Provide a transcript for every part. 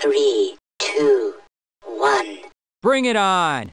Three, two, one. Bring it on!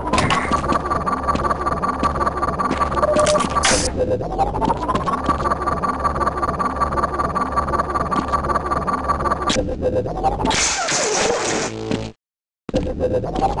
عددا عددا عددا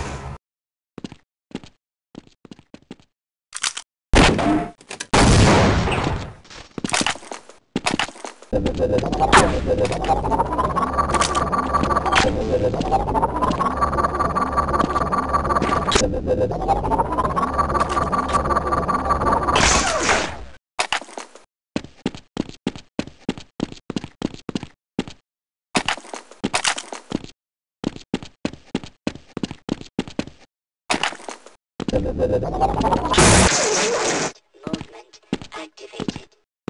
Movement activated.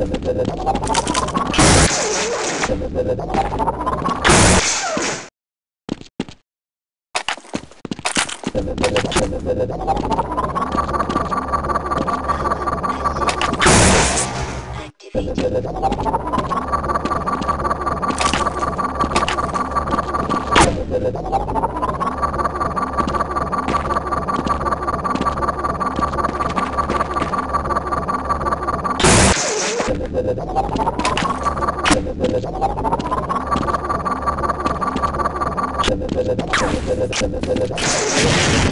Activate. Thank you.